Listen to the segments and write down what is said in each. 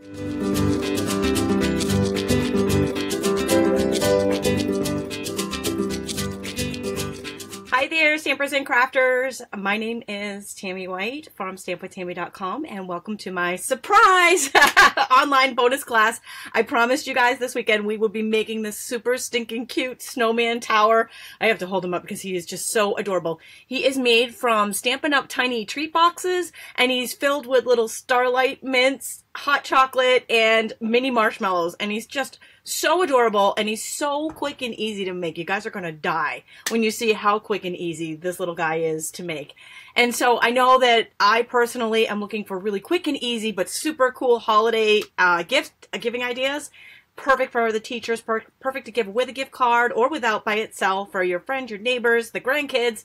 Hi there, stampers and crafters. My name is Tami White from stampwithtami.com and welcome to my surprise online bonus class. I promised you guys this weekend we will be making this super stinking cute snowman tower. I have to hold him up because he is just so adorable. He is made from Stampin' Up! tiny treat boxes and he's filled with little starlight mints, hot chocolate, and mini marshmallows and he's just so adorable and he's so quick and easy to make. You guys are going to die when you see how quick and easy this little guy is to make. And so I know that I personally am looking for really quick and easy but super cool holiday uh, gift uh, giving ideas. Perfect for the teachers, per perfect to give with a gift card or without by itself for your friends, your neighbors, the grandkids.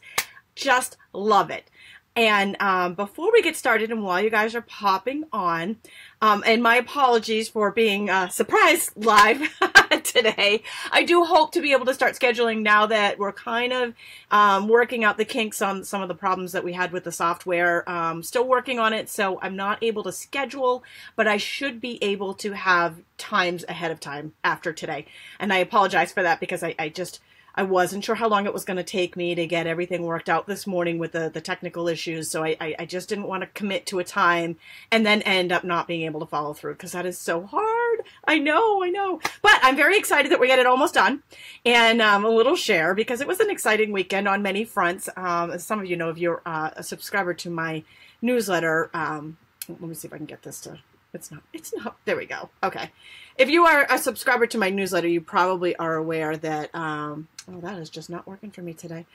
Just love it. And um, before we get started, and while you guys are popping on, um, and my apologies for being uh, surprised live today, I do hope to be able to start scheduling now that we're kind of um, working out the kinks on some of the problems that we had with the software. Um, still working on it, so I'm not able to schedule, but I should be able to have times ahead of time after today. And I apologize for that because I, I just I wasn't sure how long it was going to take me to get everything worked out this morning with the, the technical issues. So I, I, I just didn't want to commit to a time and then end up not being able to follow through because that is so hard. I know, I know. But I'm very excited that we get it almost done and um, a little share because it was an exciting weekend on many fronts. Um, as some of you know, if you're uh, a subscriber to my newsletter, um, let me see if I can get this to it's not. It's not. There we go. Okay. If you are a subscriber to my newsletter, you probably are aware that, um, oh, that is just not working for me today.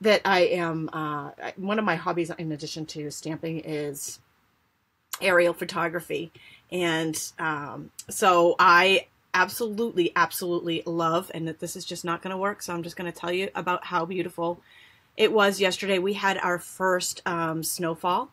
That I am, uh, one of my hobbies in addition to stamping is aerial photography. And um, so I absolutely, absolutely love, and that this is just not going to work. So I'm just going to tell you about how beautiful it was yesterday. We had our first um, snowfall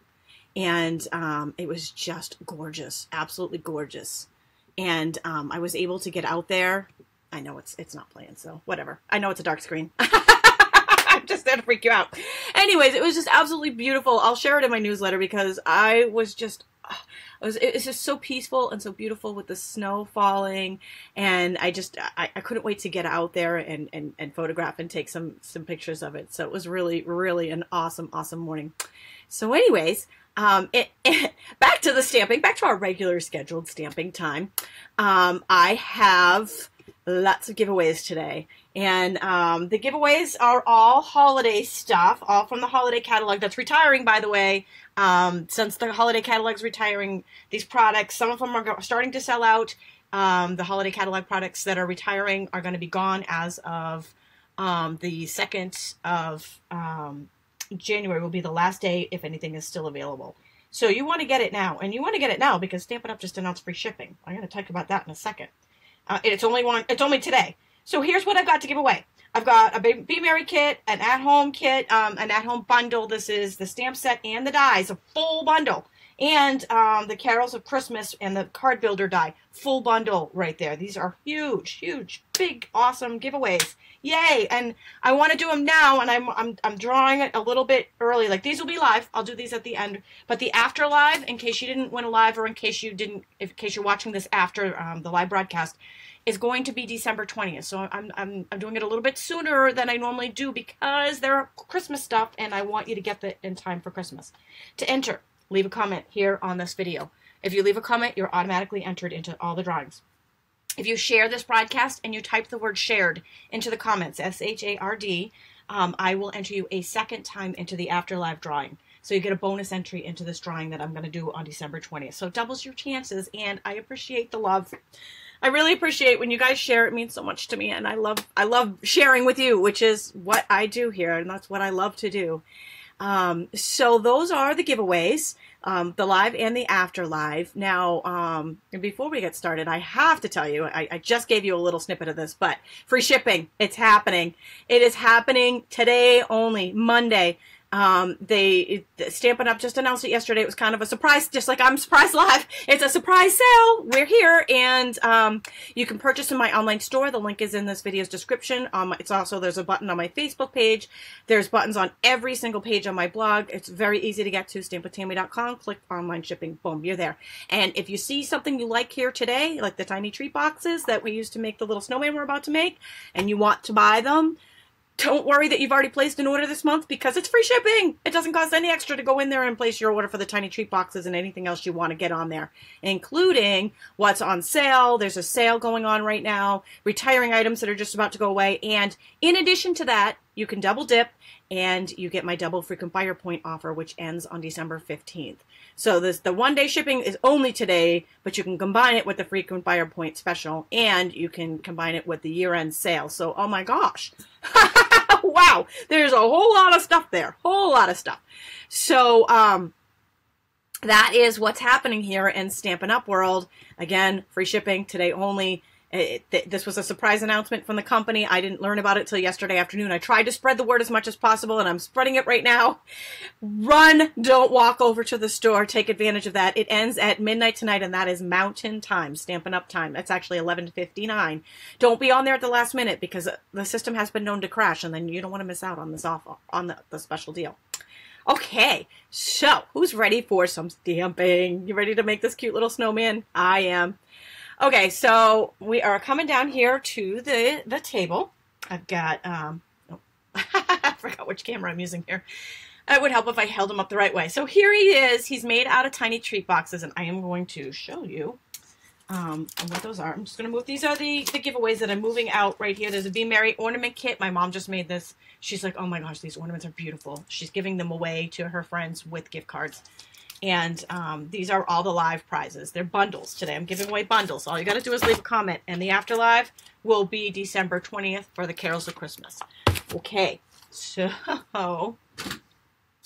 and um, it was just gorgeous, absolutely gorgeous. And um, I was able to get out there. I know it's it's not playing, so whatever. I know it's a dark screen. I'm just there to freak you out. Anyways, it was just absolutely beautiful. I'll share it in my newsletter because I was just it was it's just so peaceful and so beautiful with the snow falling and I just I, I couldn't wait to get out there and, and, and photograph and take some some pictures of it. So it was really really an awesome awesome morning. So anyways, um, it, it, back to the stamping, back to our regular scheduled stamping time. Um, I have lots of giveaways today. And um, the giveaways are all holiday stuff, all from the holiday catalog that's retiring, by the way. Um, since the holiday catalog's retiring, these products, some of them are starting to sell out. Um, the holiday catalog products that are retiring are going to be gone as of um, the 2nd of um, January will be the last day if anything is still available. So you want to get it now, and you want to get it now because Stampin' Up just announced free shipping. I'm going to talk about that in a second. Uh, it's only one. It's only today. So here's what I've got to give away. I've got a Be Merry kit, an at-home kit, um, an at-home bundle. This is the stamp set and the dies, a full bundle. And um, the Carols of Christmas and the card builder die, full bundle right there. These are huge, huge, big, awesome giveaways. Yay! And i want to do them now and I'm, I'm i'm drawing it a little bit early. Like these will be live. I'll do these at the end. But the after live in case you didn't win a live or in case you didn't in case you're watching this after um, the live broadcast is going to be december 20th so I'm, I'm i'm doing it a little bit sooner than i normally do because there are christmas stuff and i want you to get it in time for christmas. To enter leave a comment here on this video if you leave a comment you're automatically entered into all the drawings if you share this broadcast and you type the word shared into the comments, S H A R D, um, I will enter you a second time into the afterlife drawing. So you get a bonus entry into this drawing that I'm going to do on December 20th. So it doubles your chances, and I appreciate the love. I really appreciate when you guys share. It means so much to me, and I love I love sharing with you, which is what I do here, and that's what I love to do. Um, so those are the giveaways um, the live and the after live. Now, um, before we get started, I have to tell you, I, I, just gave you a little snippet of this, but free shipping, it's happening. It is happening today only, Monday. Um, they Stampin' Up just announced it yesterday. It was kind of a surprise, just like I'm surprised live. It's a surprise sale. We're here, and um, you can purchase in my online store. The link is in this video's description. Um, it's also there's a button on my Facebook page. There's buttons on every single page on my blog. It's very easy to get to stampwithtami.com. Click online shipping. Boom, you're there. And if you see something you like here today, like the tiny treat boxes that we used to make the little snowman we're about to make, and you want to buy them don't worry that you've already placed an order this month because it's free shipping. It doesn't cost any extra to go in there and place your order for the tiny treat boxes and anything else you want to get on there, including what's on sale. There's a sale going on right now, retiring items that are just about to go away. And in addition to that, you can double dip and you get my double frequent buyer point offer, which ends on December 15th. So this the one day shipping is only today, but you can combine it with the frequent buyer point special and you can combine it with the year end sale. So, oh my gosh. wow. There's a whole lot of stuff there. Whole lot of stuff. So, um, that is what's happening here in Stampin' Up! World. Again, free shipping today only. Eh, eh, it, it, this was a surprise announcement from the company. I didn't learn about it till yesterday afternoon. I tried to spread the word as much as possible, and I'm spreading it right now. Run, don't walk over to the store. Take advantage of that. It ends at midnight tonight, and that is Mountain Time, Stampin' Up time. That's actually 11:59. Don't be on there at the last minute because the system has been known to crash, and then you don't want to miss out on this off on the, the special deal. Okay, so who's ready for some stamping? You ready to make this cute little snowman? I am. Okay, so we are coming down here to the, the table. I've got, um, oh, I forgot which camera I'm using here. It would help if I held him up the right way. So here he is. He's made out of tiny treat boxes, and I am going to show you um, what those are. I'm just going to move. These are the, the giveaways that I'm moving out right here. There's a Be Merry ornament kit. My mom just made this. She's like, oh my gosh, these ornaments are beautiful. She's giving them away to her friends with gift cards. And um, these are all the live prizes. They're bundles today. I'm giving away bundles. All you got to do is leave a comment. And the afterlive will be December 20th for the Carols of Christmas. Okay, so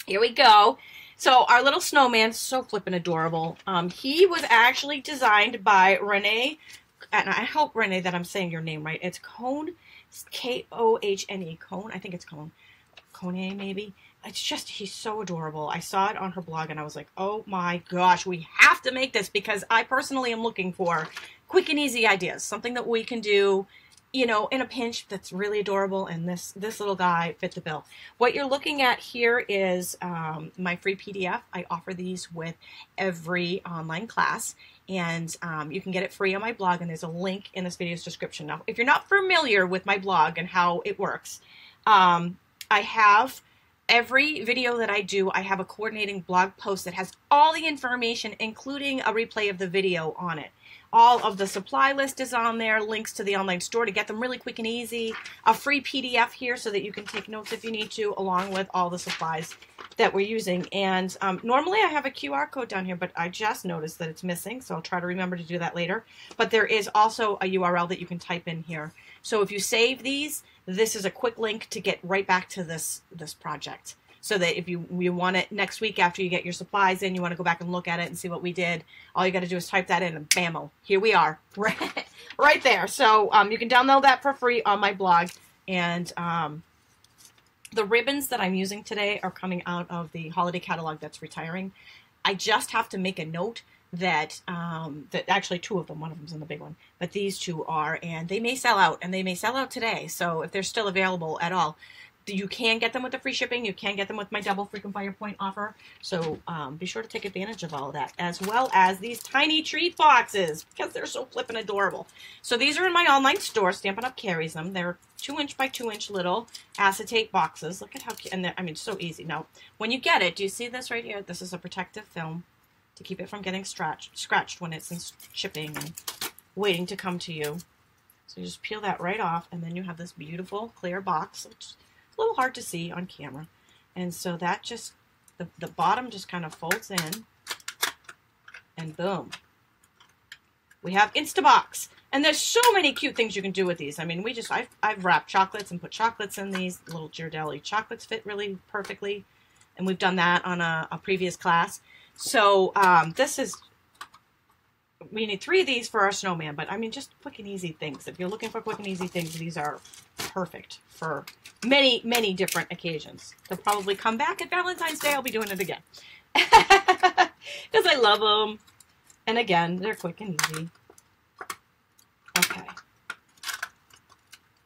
here we go. So our little snowman, so flippin' adorable. Um, he was actually designed by Renee, and I hope, Renee, that I'm saying your name right. It's Cone, K-O-H-N-E, Cone. I think it's Cone. Cone, maybe it's just he's so adorable. I saw it on her blog and I was like, "Oh my gosh, we have to make this because I personally am looking for quick and easy ideas, something that we can do, you know, in a pinch that's really adorable." And this this little guy fit the bill. What you're looking at here is um, my free PDF. I offer these with every online class, and um, you can get it free on my blog. And there's a link in this video's description. Now, if you're not familiar with my blog and how it works, um, I have every video that I do, I have a coordinating blog post that has all the information, including a replay of the video on it. All of the supply list is on there, links to the online store to get them really quick and easy, a free PDF here so that you can take notes if you need to, along with all the supplies that we're using. And um, normally I have a QR code down here, but I just noticed that it's missing, so I'll try to remember to do that later. But there is also a URL that you can type in here. So if you save these, this is a quick link to get right back to this this project so that if you you want it next week after you get your supplies in you want to go back and look at it and see what we did all you got to do is type that in and bammo here we are right, right there. So um, you can download that for free on my blog. And um, the ribbons that I'm using today are coming out of the holiday catalog that's retiring. I just have to make a note that um, that actually two of them, one of them's in the big one, but these two are, and they may sell out, and they may sell out today. So if they're still available at all, you can get them with the free shipping. You can get them with my double frequent buyer point offer. So um, be sure to take advantage of all of that, as well as these tiny treat boxes because they're so flippin' adorable. So these are in my online store. Stampin' Up carries them. They're two inch by two inch little acetate boxes. Look at how cute, and I mean, so easy. Now, when you get it, do you see this right here? This is a protective film to keep it from getting scratched, scratched when it's in shipping and waiting to come to you. So you just peel that right off, and then you have this beautiful clear box, a little hard to see on camera. And so that just, the, the bottom just kind of folds in, and boom. We have Instabox. And there's so many cute things you can do with these. I mean, we just, I've, I've wrapped chocolates and put chocolates in these. Little Ghirardelli chocolates fit really perfectly. And we've done that on a, a previous class. So um, this is we need three of these for our snowman, but I mean, just quick and easy things. If you're looking for quick and easy things, these are perfect for many, many different occasions. They'll probably come back at Valentine's Day. I'll be doing it again. Because I love them. And again, they're quick and easy. Okay.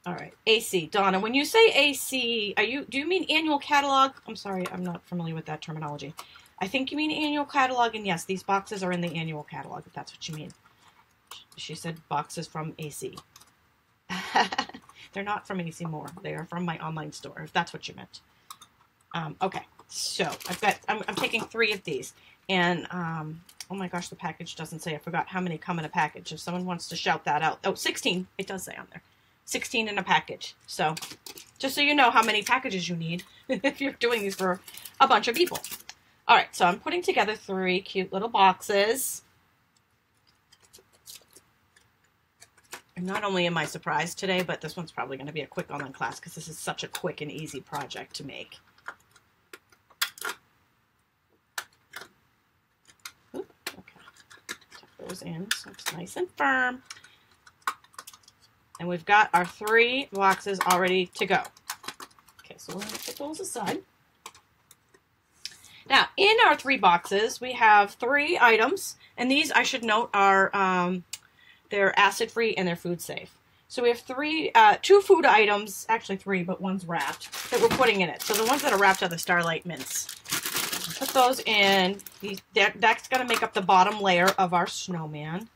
All right. AC. Donna, when you say AC, are you do you mean annual catalog? I'm sorry, I'm not familiar with that terminology. I think you mean annual catalog, and yes, these boxes are in the annual catalog, if that's what you mean. She said boxes from AC. They're not from AC Moore. They are from my online store, if that's what you meant. Um, okay, so I've got, I'm, I'm, taking three of these. And, um, oh my gosh, the package doesn't say. I forgot how many come in a package. If someone wants to shout that out. Oh, 16. It does say on there. 16 in a package. So, just so you know how many packages you need if you're doing these for a bunch of people. All right, so I'm putting together three cute little boxes. And not only am I surprised today, but this one's probably going to be a quick online class because this is such a quick and easy project to make. Okay. Those in so it's nice and firm. And we've got our three boxes already to go. Okay, so we're going to put those aside. Now, in our three boxes, we have three items, and these, I should note, are um, they're acid-free and they're food-safe. So we have three, uh, two food items, actually three, but one's wrapped, that we're putting in it. So the ones that are wrapped are the Starlight Mints. Put those in. That, that's going to make up the bottom layer of our snowman.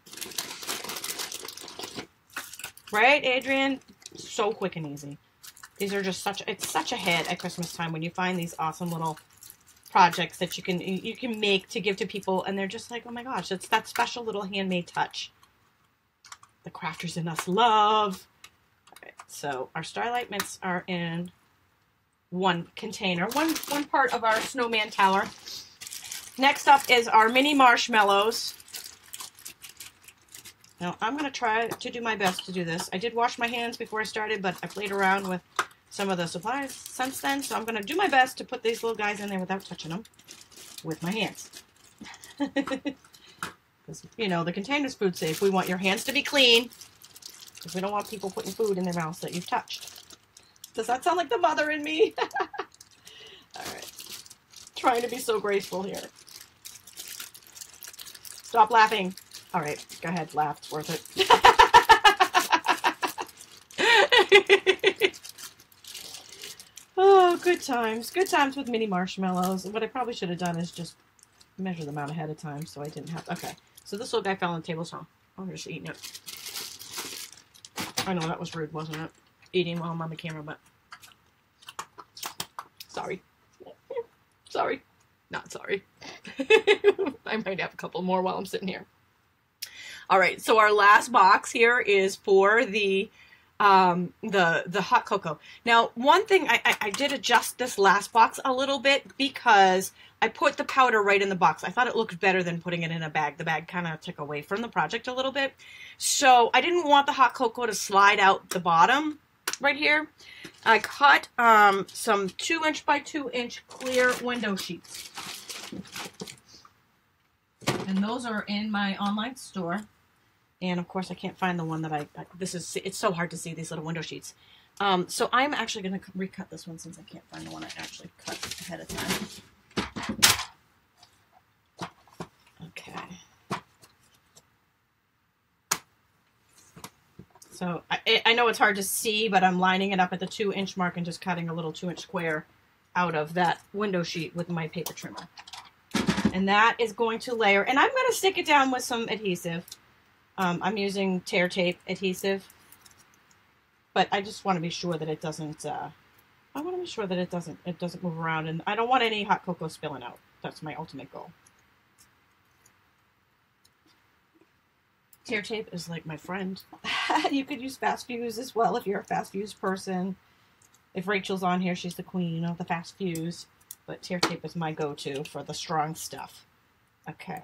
Right, Adrian? So quick and easy. These are just such, it's such a hit at Christmas time when you find these awesome little projects that you can you can make to give to people and they're just like oh my gosh it's that special little handmade touch. The crafters in us love so our starlight mints are in one container one one part of our snowman tower. Next up is our mini marshmallows. Now I'm going to try to do my best to do this. I did wash my hands before I started but I played around with some of the supplies since then. So I'm going to do my best to put these little guys in there without touching them with my hands. Because, you know, the container's food safe. We want your hands to be clean. Because we don't want people putting food in their mouths that you've touched. Does that sound like the mother in me? All right. Trying to be so graceful here. Stop laughing. All right, go ahead, laugh. It's worth it. Good times. Good times with mini marshmallows. What I probably should have done is just measure them out ahead of time so I didn't have... Okay, so this little guy fell on the table, so I'm just eating it. I know that was rude, wasn't it? Eating while I'm on the camera, but... Sorry. sorry. Not sorry. I might have a couple more while I'm sitting here. All right, so our last box here is for the um, the the hot cocoa. Now, one thing I, I, I, did adjust this last box a little bit because I put the powder right in the box. I thought it looked better than putting it in a bag. The bag kind of took away from the project a little bit. So I didn't want the hot cocoa to slide out the bottom right here. I cut um, some 2 inch by 2 inch clear window sheets. And those are in my online store. And of course, I can't find the one that I, I this is, it's so hard to see these little window sheets. Um, so I'm actually going to recut this one since I can't find the one I actually cut ahead of time. Okay. So I, I know it's hard to see, but I'm lining it up at the two inch mark and just cutting a little two inch square out of that window sheet with my paper trimmer. And that is going to layer, and I'm going to stick it down with some adhesive. Um, I'm using tear tape adhesive, but I just want to be sure that it doesn't, uh, I want to be sure that it doesn't, it doesn't move around and I don't want any hot cocoa spilling out. That's my ultimate goal. Tear tape is like my friend. you could use fast fuse as well if you're a fast fuse person. If Rachel's on here, she's the queen of the fast fuse. But tear tape is my go-to for the strong stuff. Okay.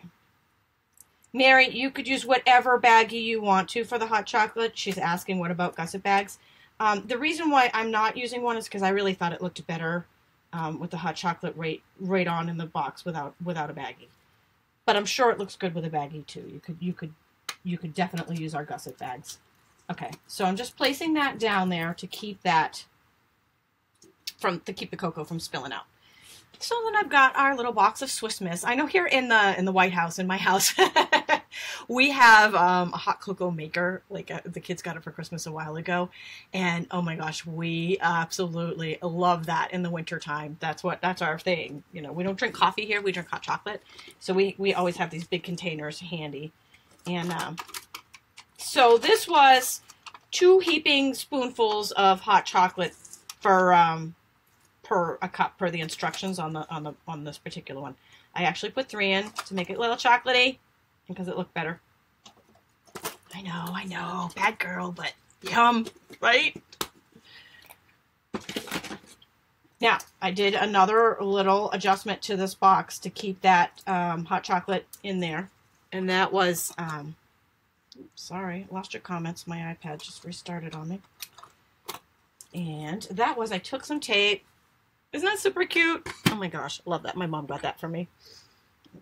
Mary, you could use whatever baggie you want to for the hot chocolate. She's asking, what about gusset bags? Um, the reason why I'm not using one is because I really thought it looked better um, with the hot chocolate right right on in the box without without a baggie. But I'm sure it looks good with a baggie too. You could you could you could definitely use our gusset bags. Okay, so I'm just placing that down there to keep that from to keep the cocoa from spilling out. So then I've got our little box of Swiss Miss. I know here in the in the White House, in my house, we have um, a hot cocoa maker. Like uh, the kids got it for Christmas a while ago, and oh my gosh, we absolutely love that in the wintertime. That's what that's our thing. You know, we don't drink coffee here; we drink hot chocolate. So we we always have these big containers handy, and um, so this was two heaping spoonfuls of hot chocolate for um, per a cup per the instructions on the on the on this particular one. I actually put three in to make it a little chocolatey because it looked better. I know, I know, bad girl, but yum, right? Now, I did another little adjustment to this box to keep that um, hot chocolate in there. And that was, um, sorry, lost your comments. My iPad just restarted on me. And that was, I took some tape, isn't that super cute? Oh my gosh, love that. My mom got that for me.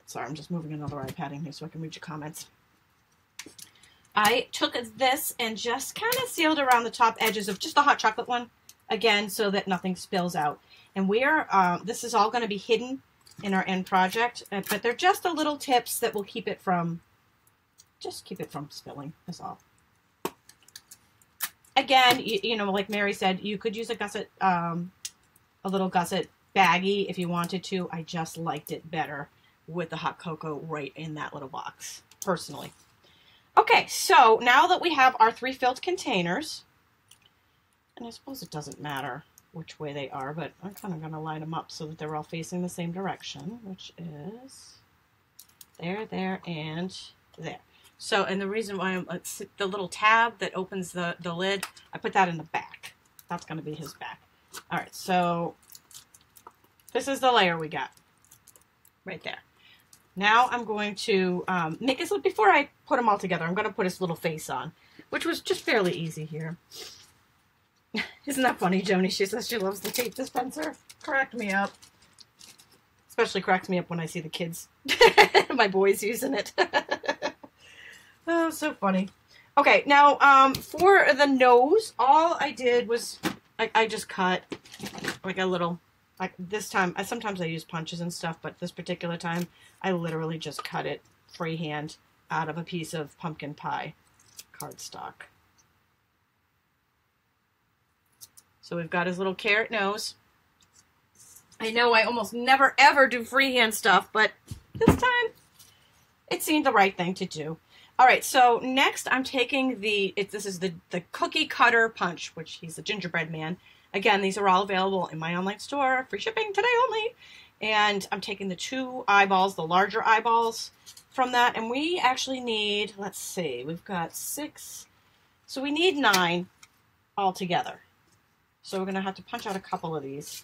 Sorry, I'm just moving another iPad in here so I can read your comments. I took this and just kind of sealed around the top edges of just the hot chocolate one, again, so that nothing spills out. And we're, um, this is all going to be hidden in our end project, uh, but they're just a little tips that will keep it from, just keep it from spilling, is all. Again, you, you know, like Mary said, you could use a gusset um, a little gusset baggy if you wanted to. I just liked it better with the hot cocoa right in that little box, personally. Okay, so now that we have our three filled containers, and I suppose it doesn't matter which way they are, but I'm kind of going to line them up so that they're all facing the same direction, which is there, there, and there. So, and the reason why I'm, the little tab that opens the, the lid, I put that in the back. That's going to be his back. All right, so this is the layer we got right there. Now I'm going to um, make his, look before I put them all together, I'm going to put his little face on, which was just fairly easy here. Isn't that funny, Joni? She says she loves the tape dispenser. Cracked me up. Especially cracks me up when I see the kids, my boys using it. oh, so funny. Okay, now um, for the nose, all I did was I, I just cut like a little, like this time, I sometimes I use punches and stuff, but this particular time, I literally just cut it freehand out of a piece of pumpkin pie cardstock. So we've got his little carrot nose. I know I almost never ever do freehand stuff, but this time it seemed the right thing to do. All right, so next I'm taking the, it, this is the, the cookie cutter punch, which he's a gingerbread man. Again, these are all available in my online store, free shipping today only. And I'm taking the two eyeballs, the larger eyeballs from that. And we actually need, let's see, we've got six, so we need nine altogether. So we're going to have to punch out a couple of these.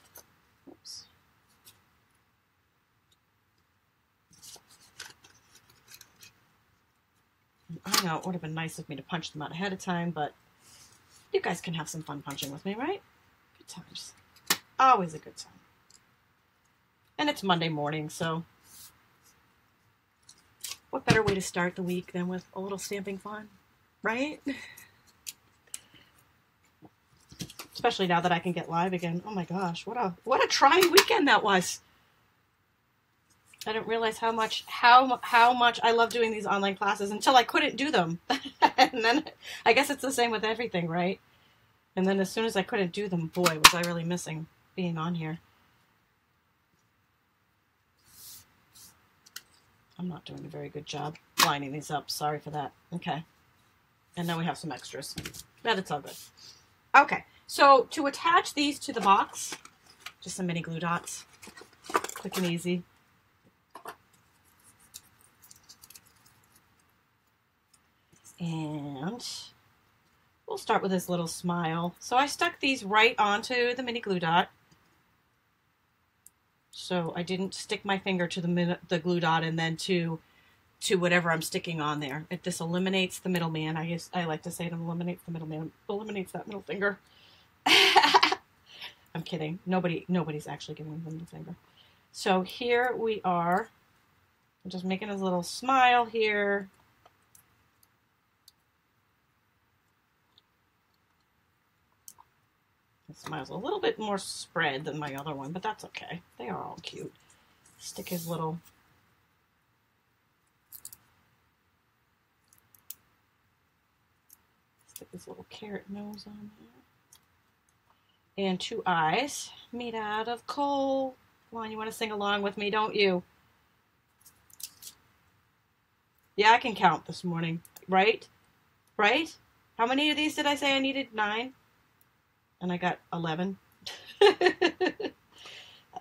Oops. I know it would have been nice of me to punch them out ahead of time, but you guys can have some fun punching with me, right? Good times. Always a good time. And it's Monday morning, so what better way to start the week than with a little stamping fun, right? Especially now that I can get live again. Oh my gosh, what a what a trying weekend that was. I didn't realize how much how how much I love doing these online classes until I couldn't do them. and then I guess it's the same with everything, right? And then as soon as I couldn't do them, boy, was I really missing being on here. I'm not doing a very good job lining these up. Sorry for that. Okay. And now we have some extras. But it's all good. Okay. So to attach these to the box, just some mini glue dots. Quick and easy. And we'll start with this little smile. So I stuck these right onto the mini glue dot. So I didn't stick my finger to the, the glue dot and then to to whatever I'm sticking on there. It this eliminates the middleman. I guess I like to say it eliminates the middleman. Eliminates that middle finger. I'm kidding. Nobody nobody's actually giving him the middle finger. So here we are. I'm just making a little smile here. Smiles a little bit more spread than my other one, but that's okay. They are all cute. Stick his little stick his little carrot nose on there. And two eyes made out of coal. Come on, you want to sing along with me, don't you? Yeah, I can count this morning, right? Right? How many of these did I say I needed? Nine? And I got 11. uh,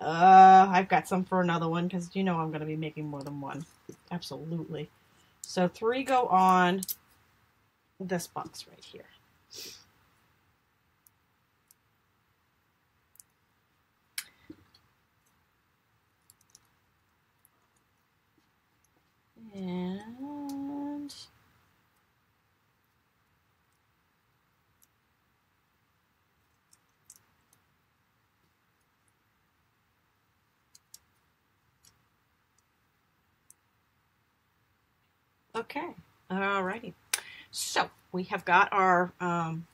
I've got some for another one because you know I'm going to be making more than one. Absolutely. So three go on this box right here. And okay, alrighty. So we have got our um,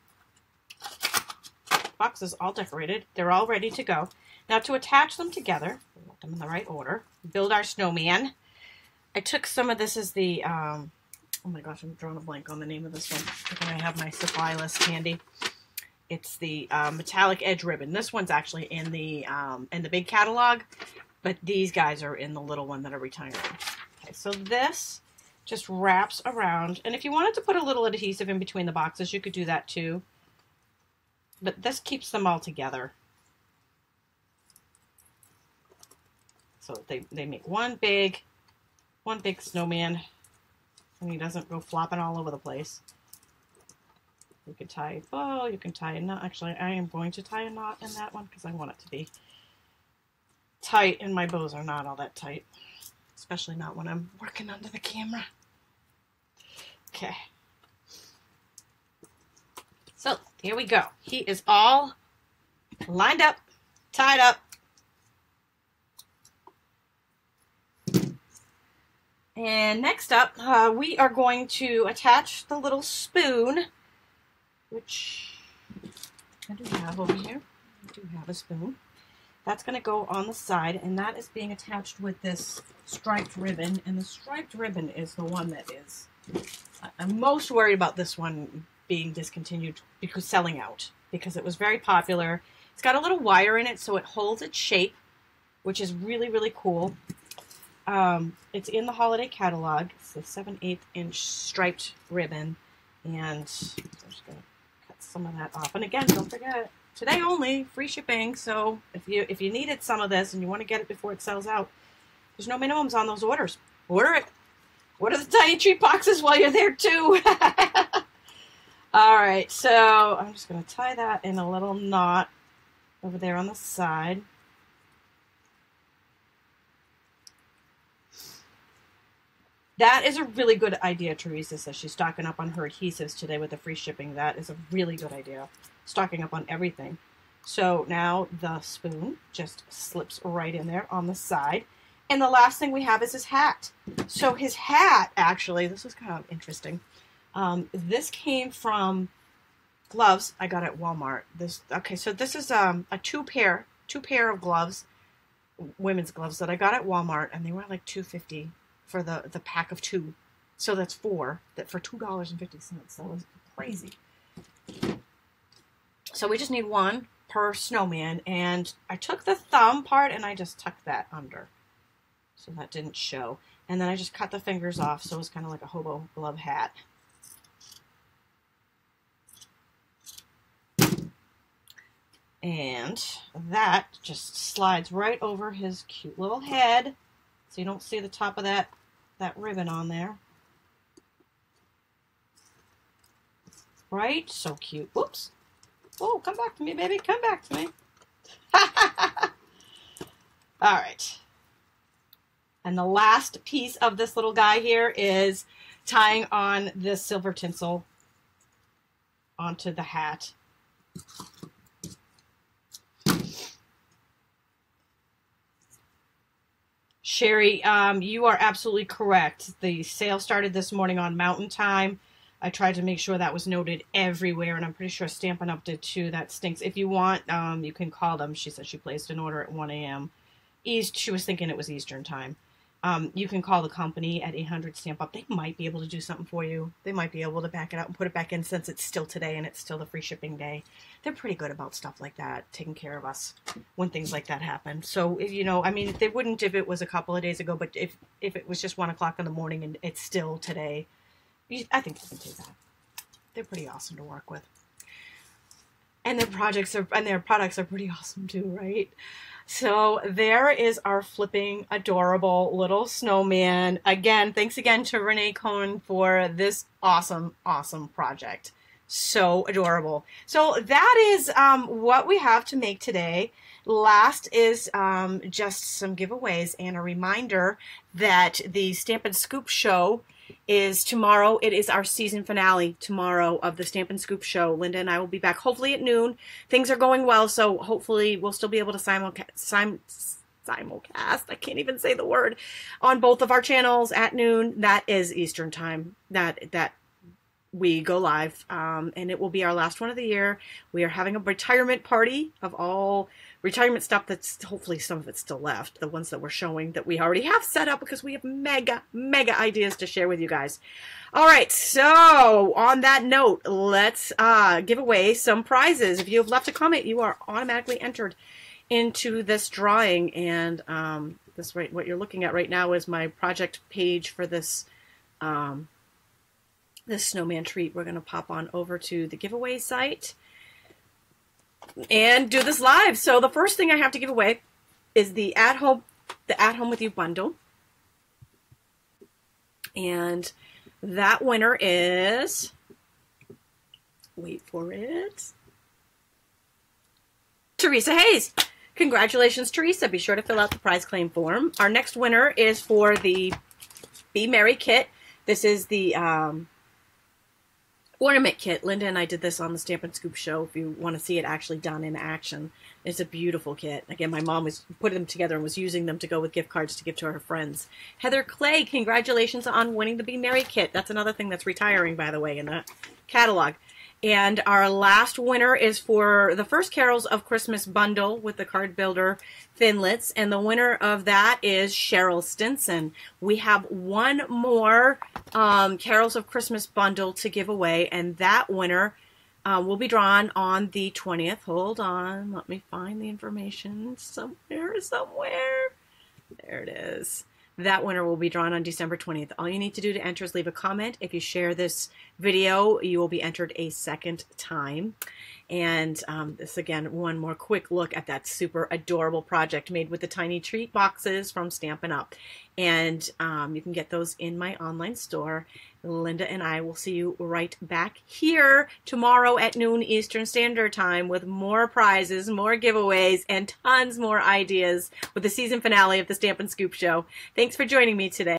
boxes all decorated. They're all ready to go. Now to attach them together, put them in the right order, build our snowman. I took some of this as the, um, oh my gosh, I'm drawing a blank on the name of this one. I have my supply list handy. It's the uh, metallic edge ribbon. This one's actually in the um, in the big catalog, but these guys are in the little one that are retiring. Okay, so this just wraps around. And if you wanted to put a little adhesive in between the boxes, you could do that too. But this keeps them all together. So they, they make one big, one big snowman, and he doesn't go flopping all over the place. You can tie a bow, you can tie a knot. Actually, I am going to tie a knot in that one because I want it to be tight, and my bows are not all that tight especially not when I'm working under the camera. Okay. So here we go. He is all lined up, tied up. And next up, uh, we are going to attach the little spoon, which I do have over here. I do have a spoon. That's going to go on the side, and that is being attached with this striped ribbon. And the striped ribbon is the one that is... I'm most worried about this one being discontinued because selling out because it was very popular. It's got a little wire in it so it holds its shape, which is really, really cool. Um, it's in the holiday catalog. It's a 7 8 inch striped ribbon. And I'm just going to cut some of that off. And again, don't forget, today only, free shipping. So if you if you needed some of this and you want to get it before it sells out, there's no minimums on those orders. Order it. Order the tiny treat boxes while you're there too. All right, so I'm just going to tie that in a little knot over there on the side. That is a really good idea, Teresa says. She's stocking up on her adhesives today with the free shipping. That is a really good idea stocking up on everything. So now the spoon just slips right in there on the side. And the last thing we have is his hat. So his hat, actually, this is kind of interesting. Um, this came from gloves I got at Walmart. This okay, so this is um, a two pair, two pair of gloves, women's gloves that I got at Walmart, and they were like two fifty for the the pack of two. So that's four that for two dollars and fifty cents. That was crazy. So we just need one per snowman. And I took the thumb part and I just tucked that under. So that didn't show. And then I just cut the fingers off so it's kind of like a hobo glove hat. And that just slides right over his cute little head. So you don't see the top of that, that ribbon on there. Right? So cute. Whoops. Oh, come back to me, baby. Come back to me. All right. And the last piece of this little guy here is tying on this silver tinsel onto the hat. Sherry, um, you are absolutely correct. The sale started this morning on Mountain Time. I tried to make sure that was noted everywhere, and I'm pretty sure Stampin' Up! did too. That stinks. If you want, um, you can call them. She said she placed an order at 1 a.m. East. She was thinking it was Eastern time. Um, you can call the company at 800 Stamp Up. They might be able to do something for you. They might be able to back it out and put it back in since it's still today and it's still the free shipping day. They're pretty good about stuff like that, taking care of us when things like that happen. So, you know, I mean, they wouldn't if it was a couple of days ago, but if, if it was just 1 o'clock in the morning and it's still today, I think they can do that. They're pretty awesome to work with. And their projects are and their products are pretty awesome too, right? So there is our flipping adorable little snowman. Again, thanks again to Renee Kohnne for this awesome, awesome project. So adorable. So that is um, what we have to make today. Last is um, just some giveaways and a reminder that the Stampin' Scoop show is tomorrow. It is our season finale tomorrow of the Stampin' Scoop show. Linda and I will be back hopefully at noon. Things are going well, so hopefully we'll still be able to simulcast. Sim simulcast. I can't even say the word on both of our channels at noon. That is Eastern time. That that we go live, um, and it will be our last one of the year. We are having a retirement party of all retirement stuff that's hopefully some of it's still left, the ones that we're showing that we already have set up because we have mega, mega ideas to share with you guys. All right, so on that note, let's uh, give away some prizes. If you have left a comment, you are automatically entered into this drawing. And um, this right, what you're looking at right now is my project page for this um, this snowman treat. We're going to pop on over to the giveaway site and do this live. So the first thing I have to give away is the at home the at home with you bundle. And that winner is wait for it. Teresa Hayes. Congratulations, Teresa. Be sure to fill out the prize claim form. Our next winner is for the Be Merry kit. This is the um, ornament kit. Linda and I did this on the Stampin' Scoop show. If you want to see it actually done in action, it's a beautiful kit. Again, my mom was putting them together and was using them to go with gift cards to give to her friends. Heather Clay, congratulations on winning the Be Merry kit. That's another thing that's retiring, by the way, in the catalog. And our last winner is for the first Carols of Christmas bundle with the card builder Thinlits. And the winner of that is Cheryl Stinson. We have one more um, Carols of Christmas bundle to give away. And that winner uh, will be drawn on the 20th. Hold on. Let me find the information somewhere, somewhere. There it is. That winner will be drawn on December 20th. All you need to do to enter is leave a comment. If you share this video, you will be entered a second time. And um, this, again, one more quick look at that super adorable project made with the tiny treat boxes from Stampin' Up. And um, you can get those in my online store. Linda and I will see you right back here tomorrow at noon Eastern Standard Time with more prizes, more giveaways, and tons more ideas with the season finale of the Stampin' Scoop Show. Thanks for joining me today.